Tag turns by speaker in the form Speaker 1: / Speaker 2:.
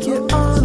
Speaker 1: make it all.